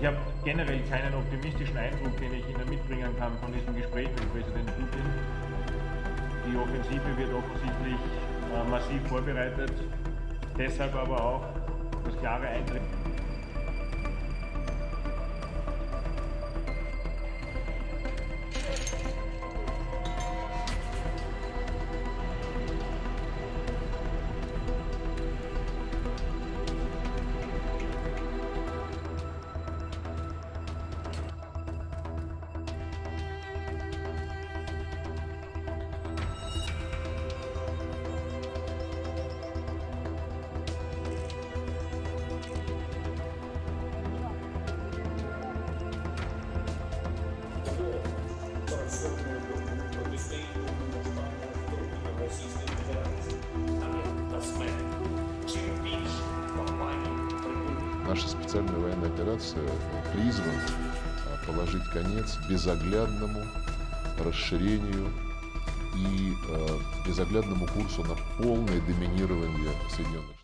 Ich habe generell keinen optimistischen Eindruck, den ich Ihnen mitbringen kann von diesem Gespräch mit Präsident Putin. Die Offensive wird offensichtlich äh, massiv vorbereitet. Deshalb aber auch das klare Eintreten. Наша специальная военная операция призвана а, положить конец безоглядному расширению и э, безоглядному курсу на полное доминирование Соединенных.